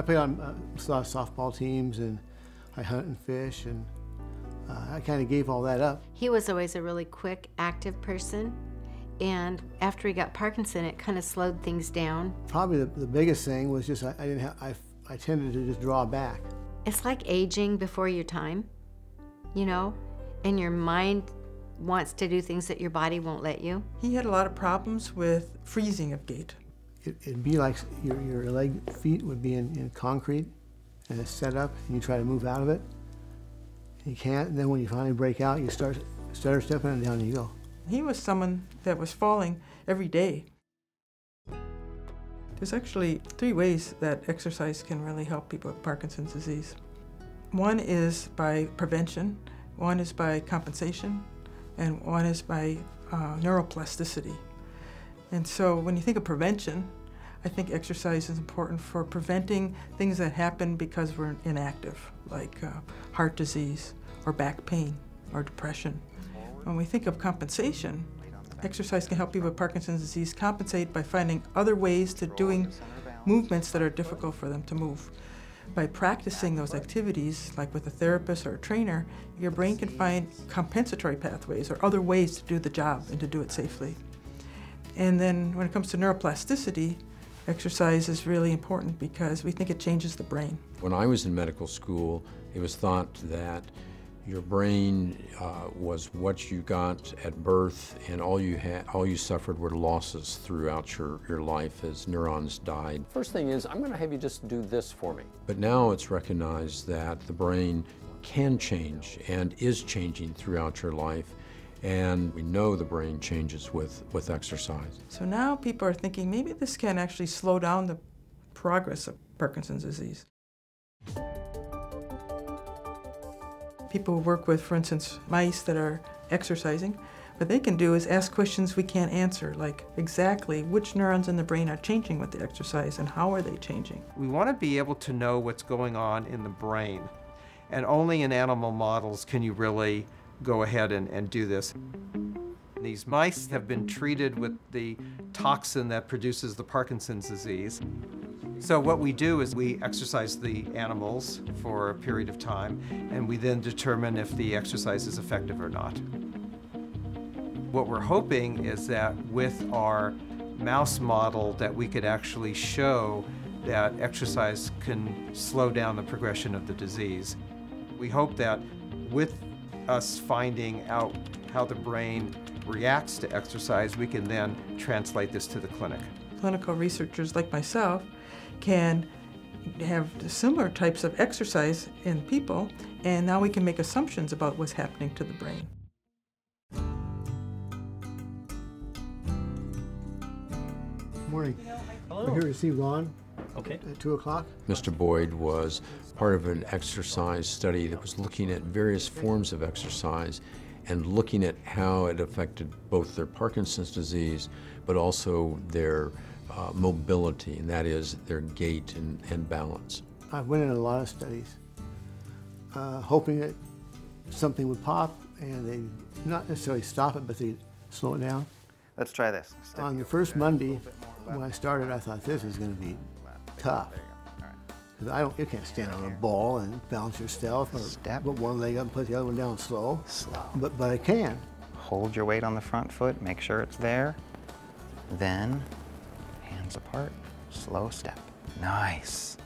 I played on uh, a lot of softball teams and I hunt and fish and uh, I kind of gave all that up. He was always a really quick, active person. And after he got Parkinson, it kind of slowed things down. Probably the, the biggest thing was just I, I didn't have, I, I tended to just draw back. It's like aging before your time, you know, and your mind wants to do things that your body won't let you. He had a lot of problems with freezing of gait. It, would be like your, your leg feet would be in, in concrete and it's set up and you try to move out of it. You can't, and then when you finally break out, you start stutter stepping and down you go. He was someone that was falling every day. There's actually three ways that exercise can really help people with Parkinson's disease. One is by prevention, one is by compensation, and one is by uh, neuroplasticity. And so when you think of prevention, I think exercise is important for preventing things that happen because we're inactive, like uh, heart disease or back pain or depression. When we think of compensation, exercise can help people with Parkinson's disease compensate by finding other ways to doing movements that are difficult for them to move. By practicing those activities, like with a therapist or a trainer, your brain can find compensatory pathways or other ways to do the job and to do it safely. And then when it comes to neuroplasticity, exercise is really important because we think it changes the brain. When I was in medical school, it was thought that your brain uh, was what you got at birth, and all you had, all you suffered were losses throughout your, your life as neurons died. First thing is, I'm going to have you just do this for me. But now it's recognized that the brain can change and is changing throughout your life, and we know the brain changes with, with exercise. So now people are thinking maybe this can actually slow down the progress of Parkinson's disease. People work with, for instance, mice that are exercising. What they can do is ask questions we can't answer, like exactly which neurons in the brain are changing with the exercise and how are they changing. We want to be able to know what's going on in the brain. And only in animal models can you really go ahead and, and do this. These mice have been treated with the toxin that produces the Parkinson's disease. So what we do is we exercise the animals for a period of time, and we then determine if the exercise is effective or not. What we're hoping is that with our mouse model that we could actually show that exercise can slow down the progression of the disease. We hope that with us finding out how the brain reacts to exercise, we can then translate this to the clinic. Clinical researchers like myself can have similar types of exercise in people, and now we can make assumptions about what's happening to the brain. Morning. Hello. We're here to see Ron Okay. at 2 o'clock. Mr. Boyd was part of an exercise study that was looking at various forms of exercise and looking at how it affected both their Parkinson's disease, but also their uh, mobility, and that is their gait and, and balance. I went in a lot of studies, uh, hoping that something would pop and they not necessarily stop it, but they slow it down. Let's try this. On the first Monday, when I started, I thought this is going to be tough. Because I don't, you can't stand on a ball and balance yourself or Step. put one leg up and put the other one down slow. Slow. But, but I can. Hold your weight on the front foot, make sure it's there. Then, hands apart, slow step. Nice.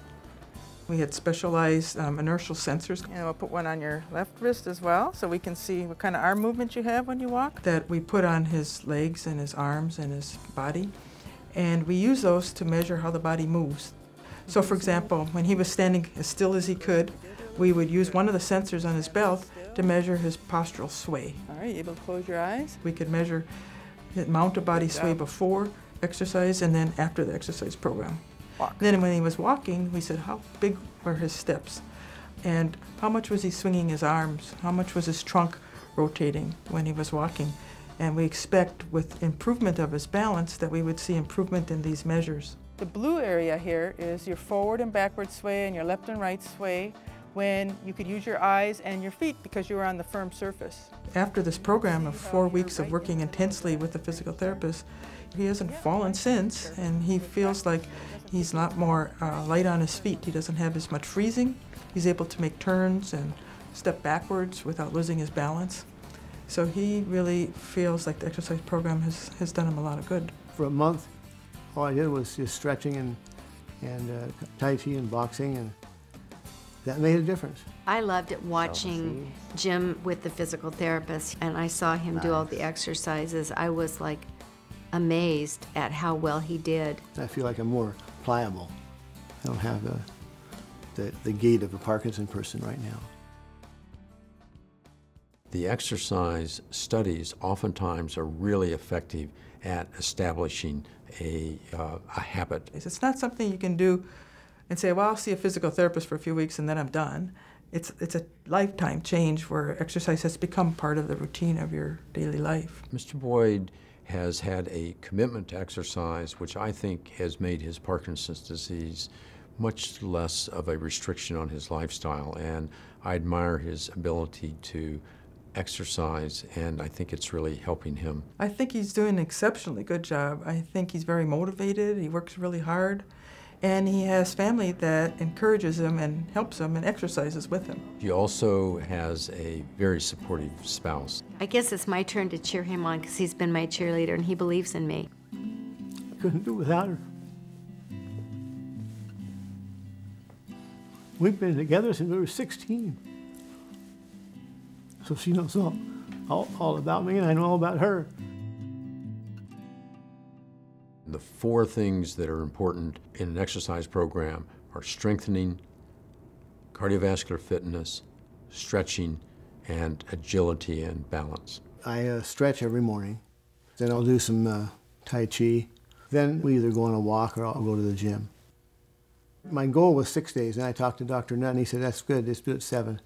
We had specialized um, inertial sensors. And we'll put one on your left wrist as well, so we can see what kind of arm movement you have when you walk. That we put on his legs and his arms and his body. And we use those to measure how the body moves. So for example, when he was standing as still as he could, we would use one of the sensors on his belt to measure his postural sway. All right, you able to close your eyes? We could measure his amount of body sway before exercise and then after the exercise program. Walk. Then when he was walking, we said, how big were his steps? And how much was he swinging his arms? How much was his trunk rotating when he was walking? And we expect with improvement of his balance that we would see improvement in these measures. The blue area here is your forward and backward sway and your left and right sway when you could use your eyes and your feet because you were on the firm surface. After this program of four weeks of working intensely with the physical therapist, he hasn't fallen since, and he feels like he's a lot more uh, light on his feet. He doesn't have as much freezing. He's able to make turns and step backwards without losing his balance. So he really feels like the exercise program has, has done him a lot of good. For a month, all I did was just stretching and, and uh, Tai Chi and boxing, and that made a difference. I loved it watching Jim with the physical therapist, and I saw him do all the exercises. I was like amazed at how well he did. I feel like I'm more pliable. I don't have the, the, the gait of a Parkinson person right now. The exercise studies oftentimes are really effective at establishing a, uh, a habit. It's not something you can do and say, well, I'll see a physical therapist for a few weeks and then I'm done. It's, it's a lifetime change where exercise has become part of the routine of your daily life. Mr. Boyd has had a commitment to exercise, which I think has made his Parkinson's disease much less of a restriction on his lifestyle. And I admire his ability to exercise, and I think it's really helping him. I think he's doing an exceptionally good job. I think he's very motivated, he works really hard, and he has family that encourages him and helps him and exercises with him. He also has a very supportive spouse. I guess it's my turn to cheer him on because he's been my cheerleader and he believes in me. I couldn't do it without her. We've been together since we were 16. So she knows all, all, all about me, and I know all about her. The four things that are important in an exercise program are strengthening, cardiovascular fitness, stretching, and agility and balance. I uh, stretch every morning. Then I'll do some uh, Tai Chi. Then we either go on a walk or I'll go to the gym. My goal was six days, and I talked to Dr. Nutt, and he said, that's good, let's do it seven.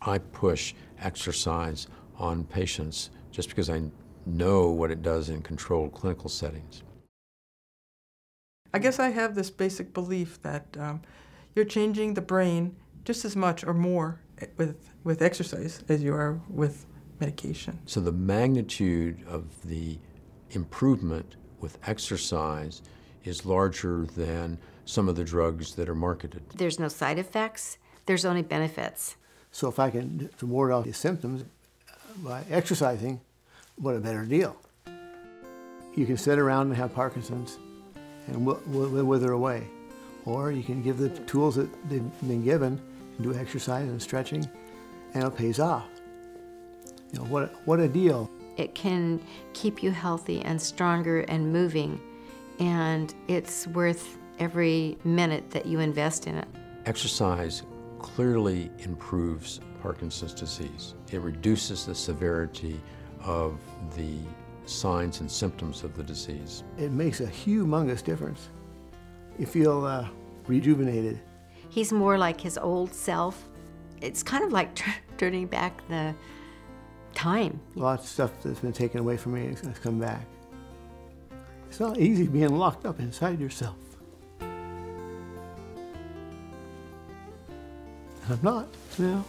I push exercise on patients just because I know what it does in controlled clinical settings. I guess I have this basic belief that um, you're changing the brain just as much or more with, with exercise as you are with medication. So the magnitude of the improvement with exercise is larger than some of the drugs that are marketed. There's no side effects, there's only benefits. So if I can to ward off the symptoms by exercising, what a better deal. You can sit around and have Parkinson's and wither away. Or you can give the tools that they've been given and do exercise and stretching, and it pays off. You know, what, what a deal. It can keep you healthy and stronger and moving, and it's worth every minute that you invest in it. Exercise clearly improves Parkinson's disease. It reduces the severity of the signs and symptoms of the disease. It makes a humongous difference. You feel uh, rejuvenated. He's more like his old self. It's kind of like turning back the time. Lots of stuff that's been taken away from me has come back. It's not easy being locked up inside yourself. I'm not Yeah.